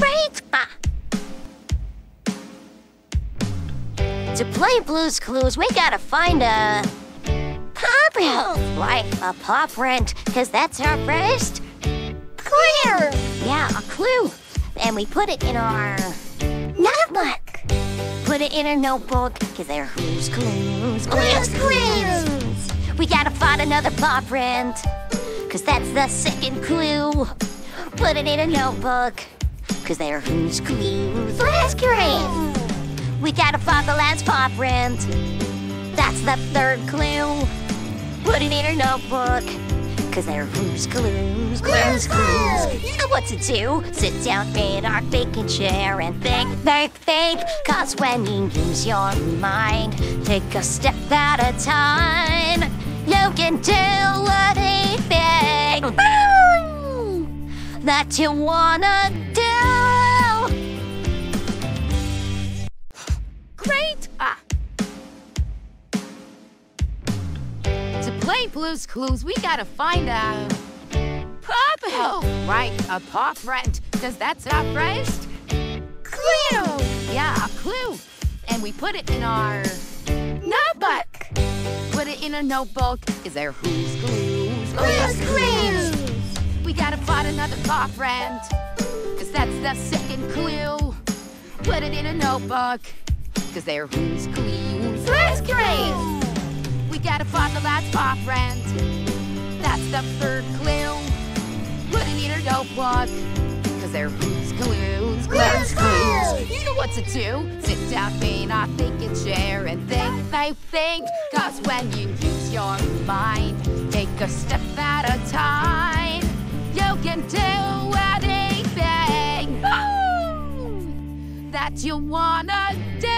Great! To play Blue's Clues, we gotta find a pop Right, a paw print, because that's our first clue. Yeah, a clue. And we put it in our notebook. Put it in our notebook, because they're Blue's Clues. Clues, clues. We gotta find another paw print, because that's the second clue. Put it in a notebook, because they're Blue's Clues. Clue. We gotta find the last paw print. That's the third clue. Put it in her notebook. Cause they're Blue's Clues, clues, clues. You know what to do. Sit down in our thinking chair and think, think, think. Cause when you use your mind, take a step at a time. You can do anything that you wanna do. Play Blue's Clues, we gotta find a pop help. Right, a paw print, Does that our first clue. Yeah, a clue. And we put it in our notebook. Put it in a notebook. Is there Blue's Clues? Oh, who's clues? We gotta find another paw print, because that's the second clue. Put it in a notebook. Cause they're Blue's Clues. Blue's Clues? We gotta find the last paw print. That's the third clue. Put it in her notebook. Cause they're Blue's Clues. Clues, clues. You know what to do. Sit down in a thinking chair and think, think, think. Cause when you use your mind, take a step at a time. You can do anything. That you wanna do.